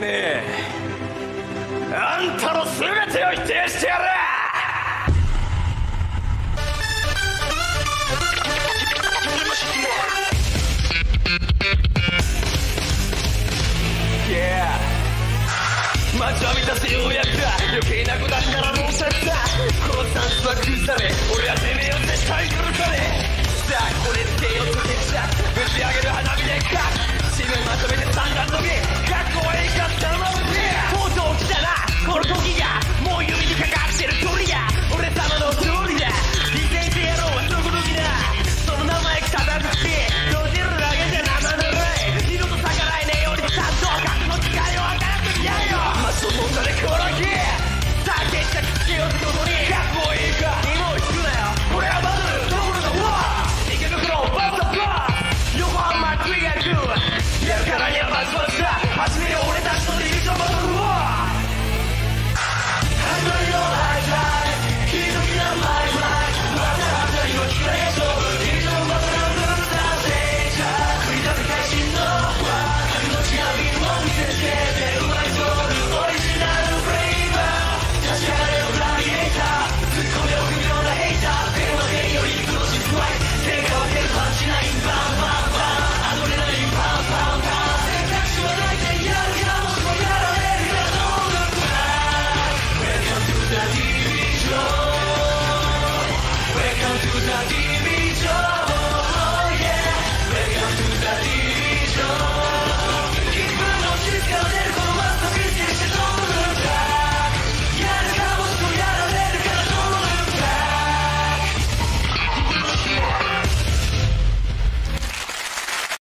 ねえあんたの全てを否定してやる。待ちわびたせようやった余計なことだったら申し訳たこのチンスは崩され。